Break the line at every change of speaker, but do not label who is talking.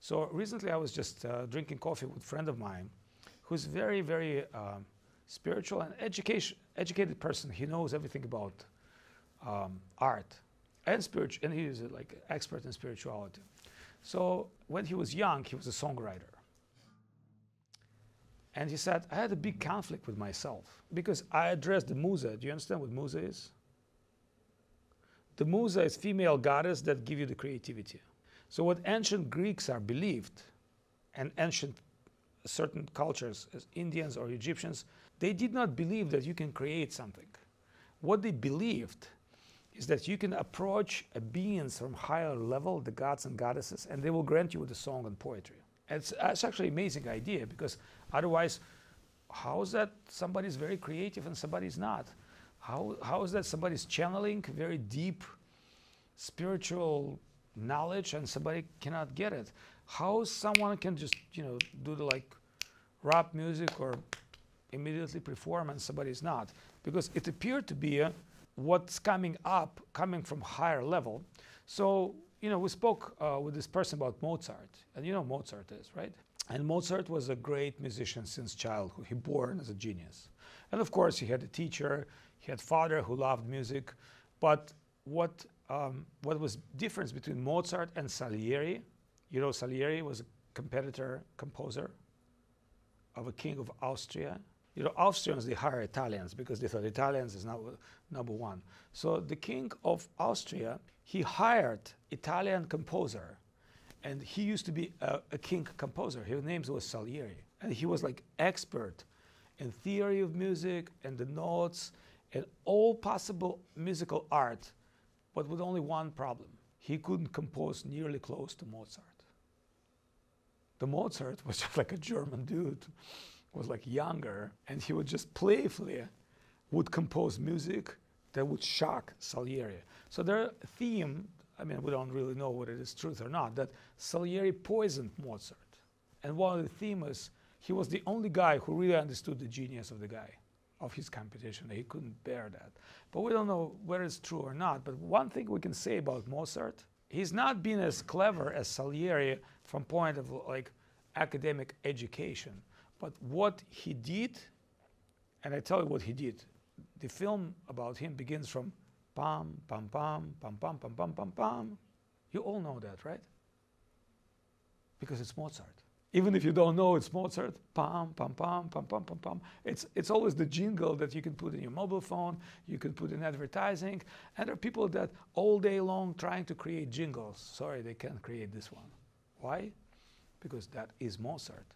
So recently I was just uh, drinking coffee with a friend of mine who's very, very um, spiritual and education, educated person. He knows everything about um, art and spiritual, and he's like expert in spirituality. So when he was young, he was a songwriter. And he said, I had a big conflict with myself because I addressed the musa. Do you understand what musa is? The musa is female goddess that give you the creativity. So what ancient Greeks are believed, and ancient certain cultures, as Indians or Egyptians, they did not believe that you can create something. What they believed is that you can approach a beings from higher level, the gods and goddesses, and they will grant you with a song and poetry. It's, it's actually an amazing idea because otherwise, how is that somebody's very creative and somebody's not? How, how is that somebody's channeling very deep spiritual knowledge and somebody cannot get it? How someone can just, you know, do the like rap music or immediately perform and somebody's not? Because it appeared to be a, what's coming up, coming from higher level. So, you know, we spoke uh, with this person about Mozart, and you know Mozart is, right? And Mozart was a great musician since childhood. He born as a genius. And of course, he had a teacher, he had father who loved music. But what, um, what was difference between Mozart and Salieri, you know, Salieri was a competitor composer of a king of Austria you know, Austrians, they hire Italians because they thought Italians is now number one. So the king of Austria, he hired Italian composer and he used to be a, a king composer. His name was Salieri. And he was like expert in theory of music and the notes and all possible musical art, but with only one problem. He couldn't compose nearly close to Mozart. The Mozart was just like a German dude was like younger, and he would just playfully would compose music that would shock Salieri. So their theme, I mean, we don't really know whether it is truth or not, that Salieri poisoned Mozart. And one of the themes, he was the only guy who really understood the genius of the guy, of his competition. He couldn't bear that. But we don't know whether it's true or not. But one thing we can say about Mozart, he's not been as clever as Salieri from point of like academic education. But what he did, and I tell you what he did, the film about him begins from pam, pam, pam, pam, pam, pam, pam, pam, pam. You all know that, right? Because it's Mozart. Even if you don't know it's Mozart, pam, pam, pam, pam, pam, pam, pam. It's, it's always the jingle that you can put in your mobile phone, you can put in advertising. And there are people that all day long trying to create jingles. Sorry, they can't create this one. Why? Because that is Mozart.